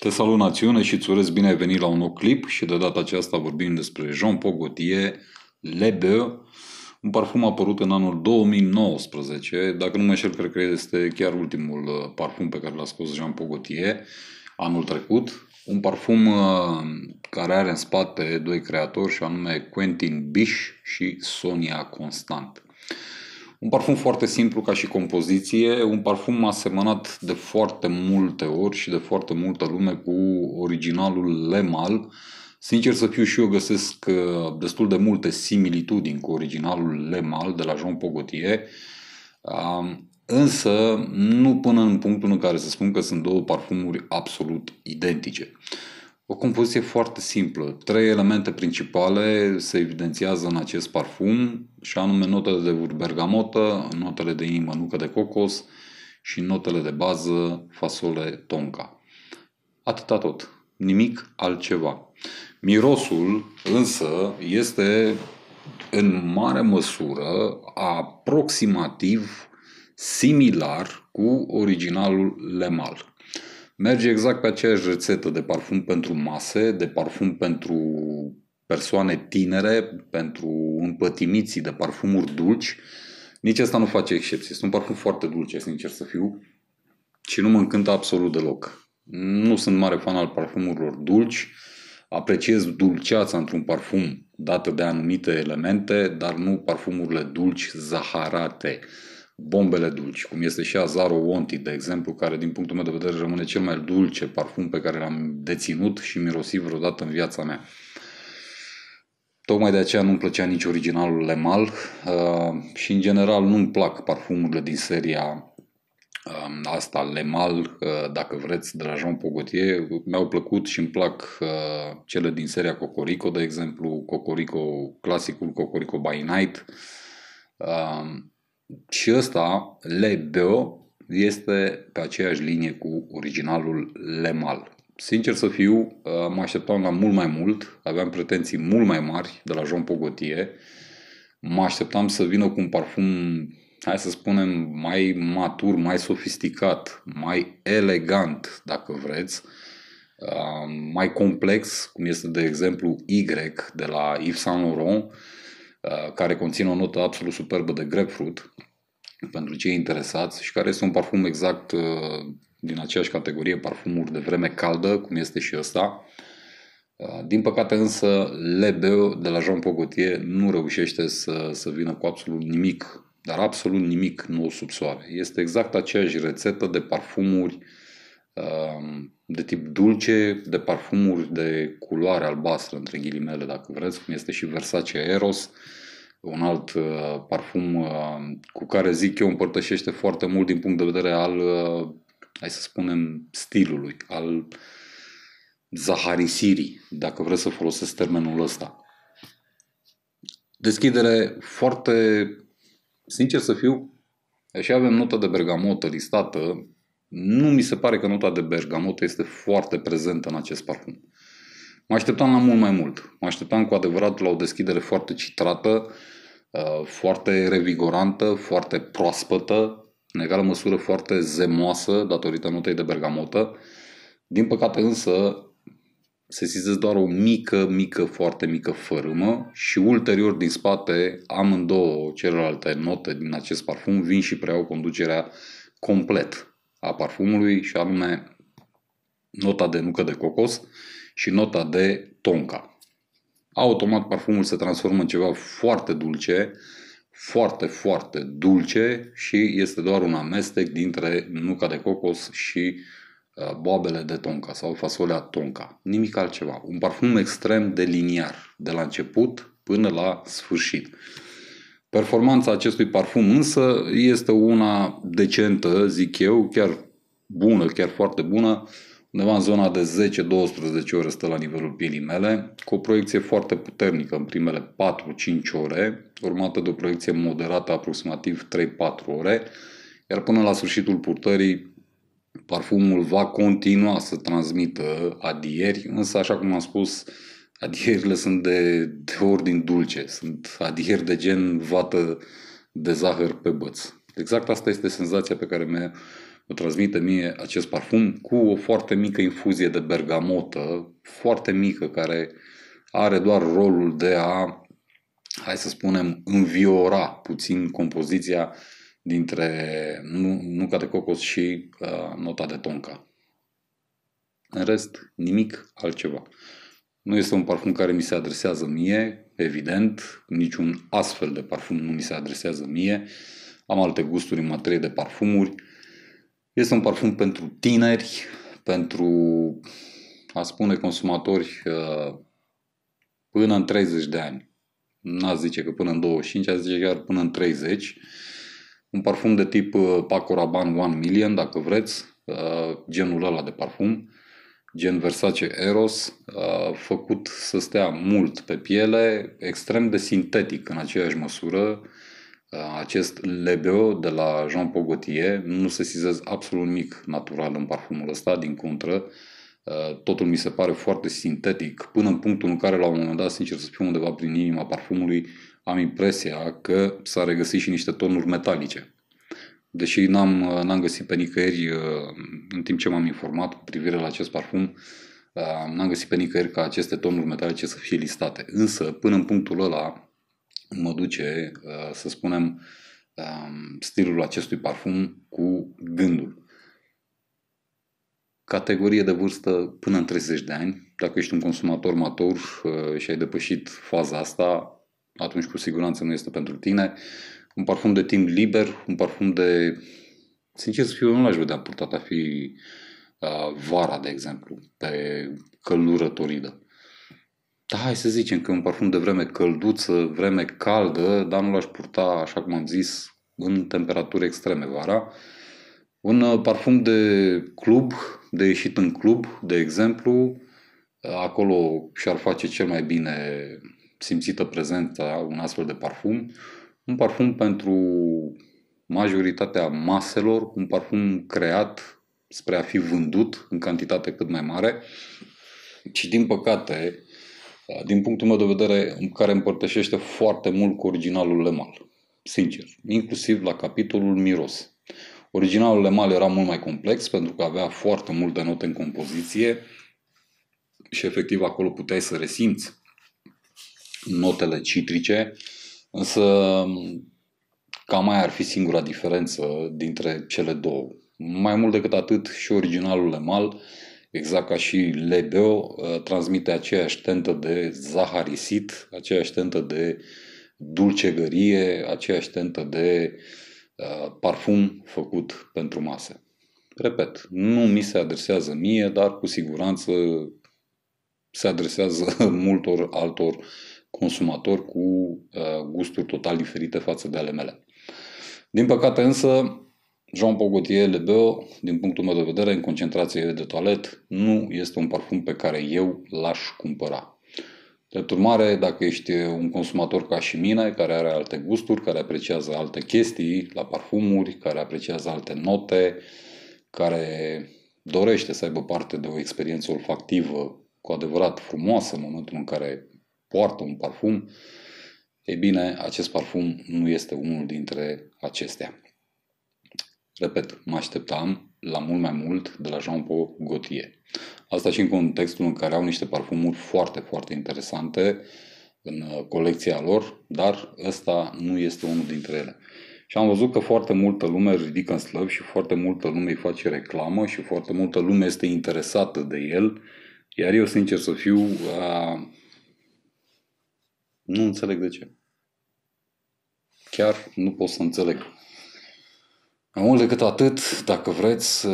Te salut națiune și îți urez bine ai venit la un nou clip și de data aceasta vorbim despre Jean Paul Gaultier Le Beau, un parfum apărut în anul 2019. Dacă nu mă înșel, cred că este chiar ultimul uh, parfum pe care l-a scos Jean Paul Gaultier anul trecut. Un parfum uh, care are în spate doi creatori și anume Quentin Bish și Sonia Constant. Un parfum foarte simplu ca și compoziție, un parfum asemănat de foarte multe ori și de foarte multă lume cu originalul Lemal. Sincer să fiu și eu găsesc uh, destul de multe similitudini cu originalul Lemal de la Jean Pogotier, um, însă nu până în punctul în care să spun că sunt două parfumuri absolut identice. O compoziție foarte simplă. Trei elemente principale se evidențiază în acest parfum, și anume notele de vârf bergamotă, notele de inimă nucă de cocos și notele de bază fasole tonka. Atâta tot. Nimic altceva. Mirosul însă este în mare măsură aproximativ similar cu originalul Lemal merge exact pe aceeași rețetă de parfum pentru mase, de parfum pentru persoane tinere, pentru împătimiții de parfumuri dulci. Nici asta nu face excepție. Este un parfum foarte dulce, sincer să fiu, și nu mă încântă absolut deloc. Nu sunt mare fan al parfumurilor dulci, apreciez dulceața într-un parfum dată de anumite elemente, dar nu parfumurile dulci zaharate bombele dulci, cum este și Azaro Wanty, de exemplu, care din punctul meu de vedere rămâne cel mai dulce parfum pe care l-am deținut și mirosit vreodată în viața mea. Tocmai de aceea nu-mi plăcea nici originalul Lemal uh, și în general nu-mi plac parfumurile din seria uh, asta, Lemal, uh, dacă vreți, de la Jean Pogotier. Mi-au plăcut și îmi plac uh, cele din seria Cocorico, de exemplu, Cocorico, clasicul Cocorico by Night. Uh, și ăsta, Le Beau, este pe aceeași linie cu originalul Le Mal. Sincer să fiu, uh, mă așteptam la mult mai mult, aveam pretenții mult mai mari de la Jean Pogotier. Mă așteptam să vină cu un parfum, hai să spunem, mai matur, mai sofisticat, mai elegant, dacă vreți, uh, mai complex, cum este de exemplu Y de la Yves Saint Laurent, Uh, care conține o notă absolut superbă de grapefruit pentru cei interesați și care este un parfum exact uh, din aceeași categorie, parfumuri de vreme caldă, cum este și ăsta. Uh, din păcate însă Le Beau de la Jean Pogotier nu reușește să, să vină cu absolut nimic, dar absolut nimic nou sub soare. Este exact aceeași rețetă de parfumuri de tip dulce, de parfumuri de culoare albastră, între ghilimele, dacă vreți, cum este și Versace Eros, un alt uh, parfum uh, cu care zic eu împărtășește foarte mult din punct de vedere al, uh, hai să spunem, stilului, al zaharisirii, dacă vreți să folosesc termenul ăsta. Deschidere foarte, sincer să fiu, și avem notă de bergamotă listată, nu mi se pare că nota de bergamot este foarte prezentă în acest parfum. Mă așteptam la mult mai mult. Mă așteptam cu adevărat la o deschidere foarte citrată, uh, foarte revigorantă, foarte proaspătă, în egală măsură foarte zemoasă datorită notei de bergamotă. Din păcate însă se sizez doar o mică, mică, foarte mică fărâmă și ulterior din spate amândouă celelalte note din acest parfum vin și preiau conducerea complet a parfumului și anume nota de nucă de cocos și nota de tonka. Automat parfumul se transformă în ceva foarte dulce, foarte, foarte dulce și este doar un amestec dintre nuca de cocos și uh, boabele de tonka sau fasolea tonka. Nimic altceva. Un parfum extrem de liniar, de la început până la sfârșit. Performanța acestui parfum însă este una decentă, zic eu, chiar bună, chiar foarte bună. Undeva în zona de 10-12 ore stă la nivelul pielii mele, cu o proiecție foarte puternică în primele 4-5 ore, urmată de o proiecție moderată aproximativ 3-4 ore, iar până la sfârșitul purtării parfumul va continua să transmită adieri, însă așa cum am spus, adierile sunt de, de ordin dulce, sunt adieri de gen vată de zahăr pe băț. Exact asta este senzația pe care mi îmi transmite mie acest parfum cu o foarte mică infuzie de bergamotă, foarte mică, care are doar rolul de a, hai să spunem, înviora puțin compoziția dintre nuca de cocos și uh, nota de tonka. În rest, nimic altceva. Nu este un parfum care mi se adresează mie, evident, niciun astfel de parfum nu mi se adresează mie. Am alte gusturi în materie de parfumuri. Este un parfum pentru tineri, pentru, a spune, consumatori uh, până în 30 de ani. N-a zice că până în 25, a zice chiar până în 30. Un parfum de tip uh, Paco Rabanne 1 Million, dacă vreți, uh, genul ăla de parfum gen Versace Eros, făcut să stea mult pe piele, extrem de sintetic în aceeași măsură. Acest Lebeo de la Jean Paul Gaultier nu se sizez absolut nimic natural în parfumul ăsta, din contră. Totul mi se pare foarte sintetic, până în punctul în care, la un moment dat, sincer să fiu undeva prin inima parfumului, am impresia că s-a regăsit și niște tonuri metalice deși n-am, n-am găsit pe nicăieri, uh, în timp ce m-am informat cu privire la acest parfum, uh, n-am găsit pe nicăieri ca aceste tonuri metalice să fie listate. Însă, până în punctul ăla, mă duce, uh, să spunem, um, stilul acestui parfum cu gândul. Categorie de vârstă până în 30 de ani. Dacă ești un consumator matur și ai depășit faza asta, atunci cu siguranță nu este pentru tine un parfum de timp liber, un parfum de... Sincer să fiu, nu l-aș vedea purtat a fi uh, vara, de exemplu, pe căldură toridă. Da, hai să zicem că un parfum de vreme călduță, vreme caldă, dar nu l-aș purta, așa cum am zis, în temperaturi extreme vara. Un uh, parfum de club, de ieșit în club, de exemplu, acolo și-ar face cel mai bine simțită prezența un astfel de parfum un parfum pentru majoritatea maselor, un parfum creat spre a fi vândut în cantitate cât mai mare și din păcate, din punctul meu de vedere, care împărtășește foarte mult cu originalul Lemal. Sincer, inclusiv la capitolul miros. Originalul Lemal era mult mai complex pentru că avea foarte multe note în compoziție și efectiv acolo puteai să resimți notele citrice, Însă cam mai ar fi singura diferență dintre cele două. Mai mult decât atât și originalul Lemal, exact ca și Lebeo, ă, transmite aceeași tentă de zaharisit, aceeași tentă de dulcegărie, aceeași tentă de uh, parfum făcut pentru mase. Repet, nu mi se adresează mie, dar cu siguranță se adresează multor altor consumator cu uh, gusturi total diferite față de ale mele. Din păcate însă, Jean Paul Gaultier Le Beau, din punctul meu de vedere, în concentrație de toalet, nu este un parfum pe care eu l-aș cumpăra. De urmare, dacă ești un consumator ca și mine, care are alte gusturi, care apreciază alte chestii la parfumuri, care apreciază alte note, care dorește să aibă parte de o experiență olfactivă cu adevărat frumoasă în momentul în care poartă un parfum, e bine, acest parfum nu este unul dintre acestea. Repet, mă așteptam la mult mai mult de la Jean-Paul Gaultier. Asta și în contextul în care au niște parfumuri foarte, foarte interesante în uh, colecția lor, dar ăsta nu este unul dintre ele. Și am văzut că foarte multă lume ridică în slăv și foarte multă lume îi face reclamă și foarte multă lume este interesată de el, iar eu, sincer să fiu, uh, nu înțeleg de ce. Chiar nu pot să înțeleg. Mai mult decât atât, dacă vreți,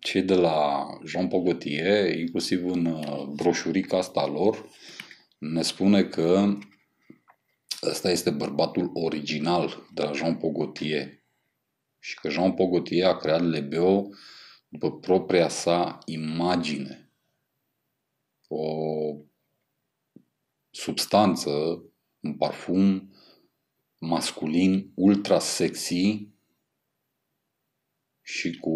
cei de la Jean Paul Gaultier, inclusiv în uh, broșurica asta lor, ne spune că ăsta este bărbatul original de la Jean Paul Gaultier și că Jean Paul Gaultier a creat Lebeo după propria sa imagine. O substanță, un parfum masculin ultra sexy și cu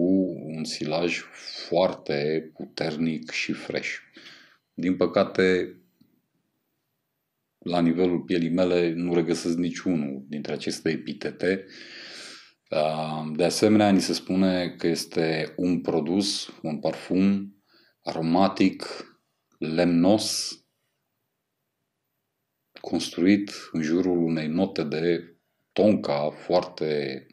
un silaj foarte puternic și fresh. Din păcate, la nivelul pielii mele nu regăsesc niciunul dintre aceste epitete. De asemenea, ni se spune că este un produs, un parfum aromatic, lemnos, construit în jurul unei note de tonka foarte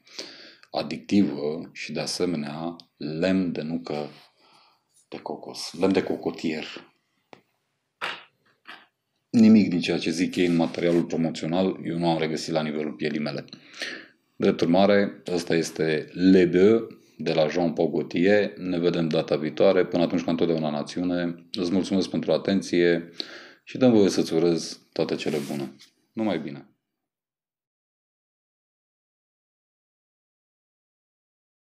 adictivă și de asemenea lemn de nucă de cocos, lemn de cocotier. Nimic din ceea ce zic ei în materialul promoțional eu nu am regăsit la nivelul pielii mele. Drept urmare, ăsta este Le Beau de la Jean Paul Gaultier. Ne vedem data viitoare. Până atunci, ca întotdeauna națiune, îți mulțumesc pentru atenție și dăm voie să-ți urez toate cele bune. Numai bine!